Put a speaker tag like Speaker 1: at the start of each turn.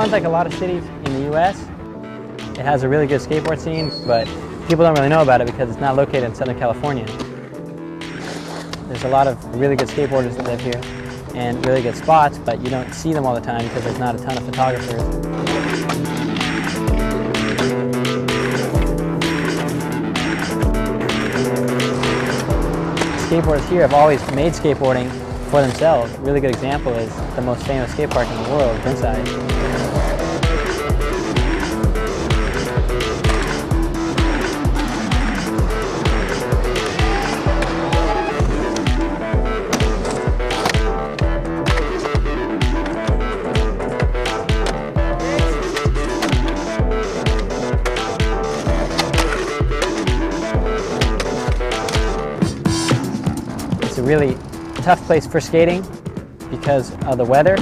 Speaker 1: sounds like a lot of cities in the U.S. It has a really good skateboard scene, but people don't really know about it because it's not located in Southern California. There's a lot of really good skateboarders that live here and really good spots, but you don't see them all the time because there's not a ton of photographers. Skateboarders here have always made skateboarding for themselves. A really good example is the most famous skate park in the world, Burnside. A really tough place for skating because of the weather.